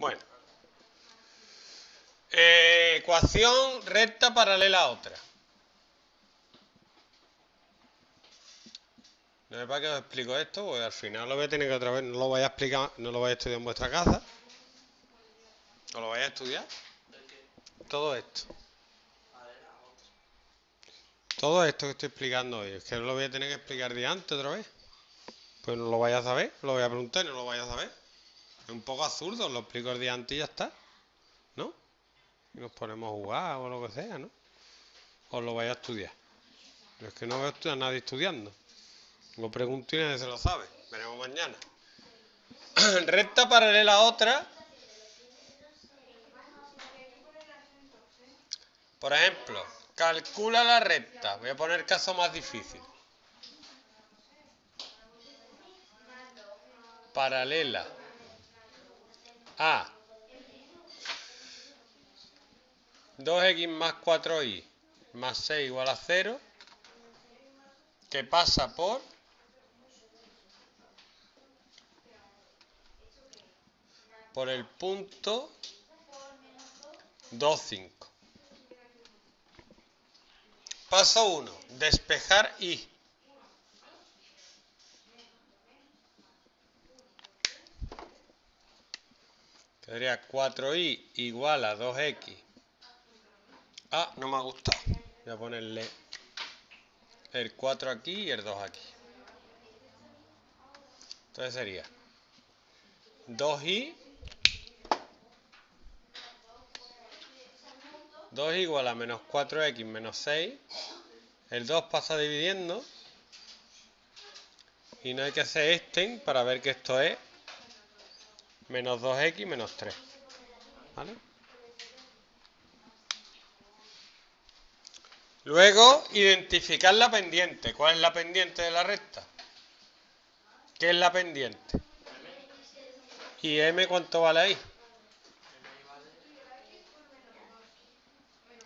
Bueno. Eh, ecuación recta paralela a otra. No sé para qué os explico esto, porque al final lo voy a tener que otra vez, no lo voy a explicar, no lo voy a estudiar en vuestra casa. ¿O lo vais a estudiar? Todo esto. Todo esto que estoy explicando hoy, es que no lo voy a tener que explicar de antes otra vez. Pues no lo vais a saber, lo voy a preguntar y no lo vais a saber. Es un poco absurdo, lo explico el día antes y ya está. ¿No? Y nos ponemos a jugar o lo que sea, ¿no? O lo vais a estudiar. Pero es que no veo a nadie estudiando. Lo pregunto y nadie se lo sabe. Veremos mañana. Recta paralela a otra. Por ejemplo, calcula la recta. Voy a poner caso más difícil. Paralela a 2x más 4y más 6 igual a 0 que pasa por por el punto 2, 5. Paso 1. Despejar y. Sería 4i igual a 2x. Ah, no me ha gustado. Voy a ponerle el 4 aquí y el 2 aquí. Entonces sería 2i 2 igual a menos 4x menos 6. El 2 pasa dividiendo. Y no hay que hacer este para ver que esto es menos 2x menos 3. ¿Vale? Luego, identificar la pendiente. ¿Cuál es la pendiente de la recta? ¿Qué es la pendiente? ¿Y m cuánto vale ahí?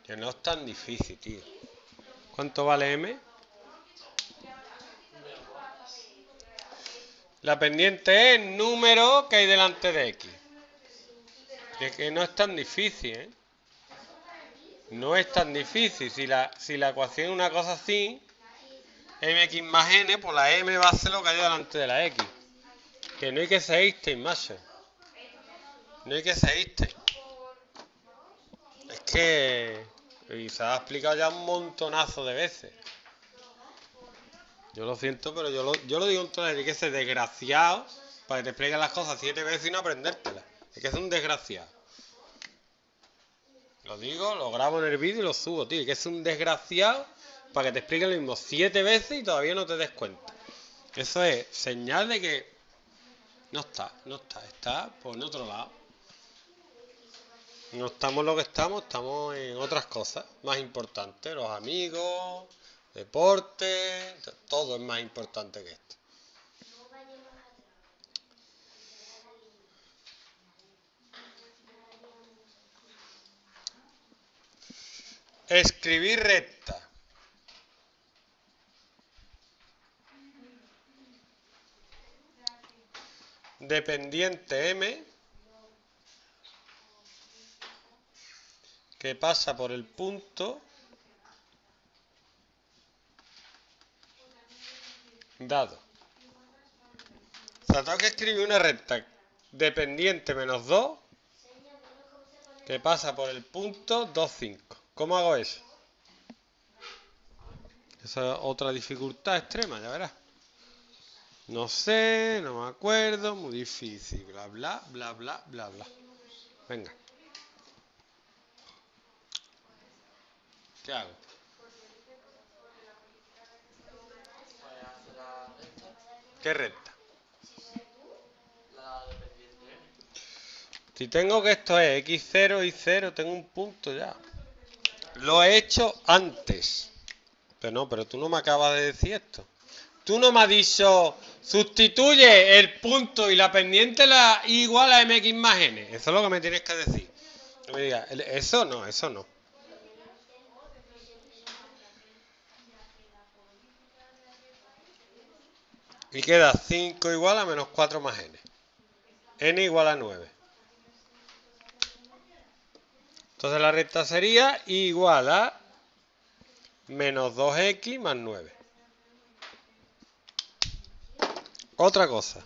Que no es tan difícil, tío. ¿Cuánto vale m? La pendiente es el número que hay delante de x. Es que no es tan difícil, ¿eh? No es tan difícil. Si la, si la ecuación es una cosa así, mx más n, pues la m va a ser lo que hay delante de la x. Que no hay que ser Einstein. No hay que ser. Es que... Y se ha explicado ya un montonazo de veces. Yo lo siento, pero yo lo, yo lo digo en todas hay que ser desgraciado para que te expliquen las cosas siete veces y no aprendértelas. Es que es un desgraciado. Lo digo, lo grabo en el vídeo y lo subo, tío. Es que es un desgraciado para que te explique lo mismo siete veces y todavía no te des cuenta. Eso es señal de que no está, no está, está por otro lado. No estamos lo que estamos, estamos en otras cosas más importantes. Los amigos, deporte, todo es más importante que esto. Escribir recta. Dependiente M que pasa por el punto dado. Tengo que escribir una recta dependiente menos 2 que pasa por el punto 2, 5. ¿Cómo hago eso? Esa es otra dificultad extrema, ya verás. No sé, no me acuerdo, muy difícil, bla, bla, bla, bla, bla, bla. Venga. ¿Qué hago? ¿Qué recta? Si tengo que esto es x0 y 0, tengo un punto ya. Lo he hecho antes. Pero no, pero tú no me acabas de decir esto. Tú no me has dicho, sustituye el punto y la pendiente la igual a mx más n. Eso es lo que me tienes que decir. Me digas, eso no, eso no. Y queda 5 igual a menos 4 más n. n igual a 9. Entonces la recta sería igual a menos 2x más 9. Otra cosa.